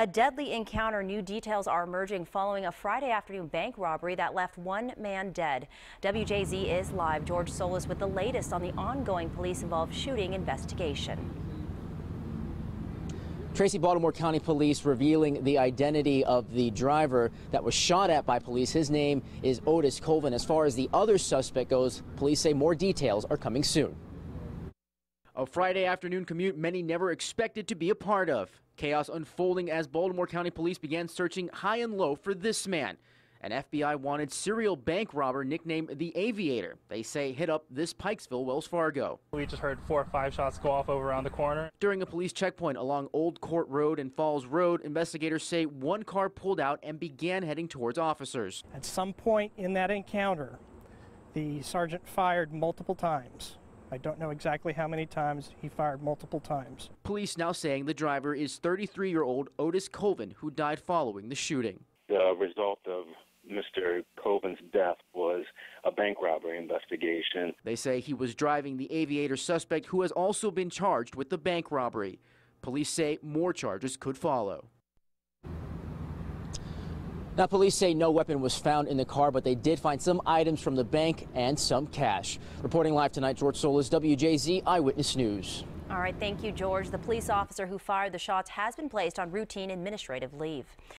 A deadly encounter. New details are emerging following a Friday afternoon bank robbery that left one man dead. WJZ is live. George Solis with the latest on the ongoing police involved shooting investigation. Tracy Baltimore County Police revealing the identity of the driver that was shot at by police. His name is Otis Colvin. As far as the other suspect goes, police say more details are coming soon. A Friday afternoon commute many never expected to be a part of. Chaos unfolding as Baltimore County Police began searching high and low for this man. An FBI wanted serial bank robber nicknamed the Aviator. They say hit up this Pikesville Wells Fargo. We just heard four or five shots go off over around the corner. During a police checkpoint along Old Court Road and Falls Road, investigators say one car pulled out and began heading towards officers. At some point in that encounter, the sergeant fired multiple times. I don't know exactly how many times he fired multiple times. Police now saying the driver is 33 year old Otis Colvin, who died following the shooting. The result of Mr. Colvin's death was a bank robbery investigation. They say he was driving the aviator suspect who has also been charged with the bank robbery. Police say more charges could follow. Now, police say no weapon was found in the car, but they did find some items from the bank and some cash. Reporting live tonight, George Solis, WJZ Eyewitness News. All right, thank you, George. The police officer who fired the shots has been placed on routine administrative leave.